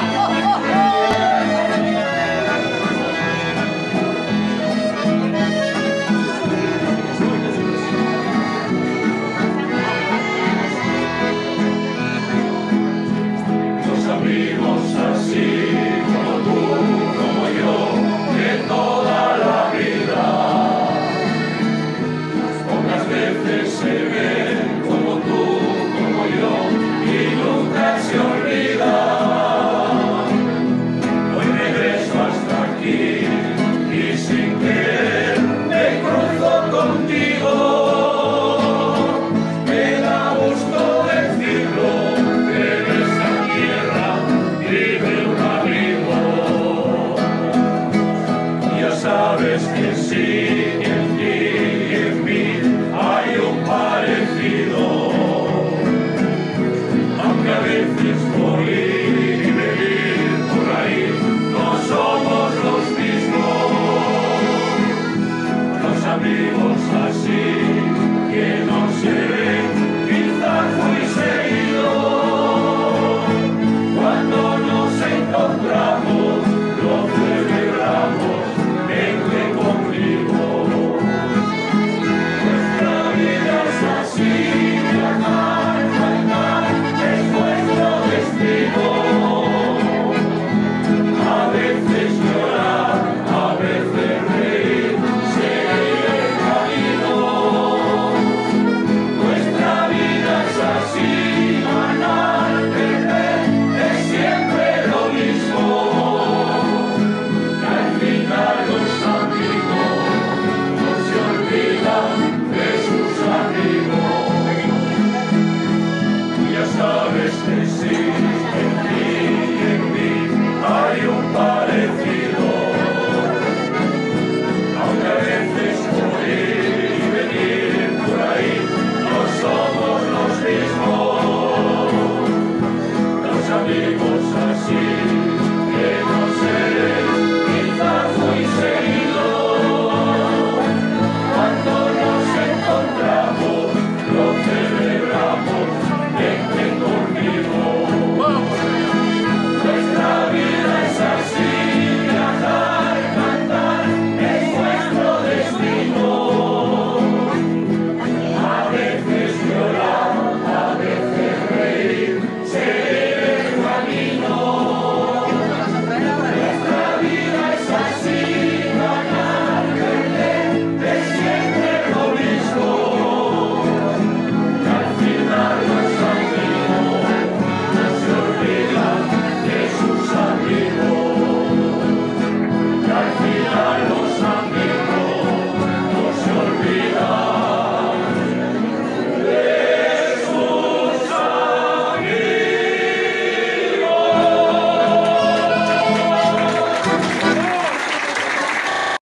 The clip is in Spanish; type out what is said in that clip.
oh, oh, oh. Amigo.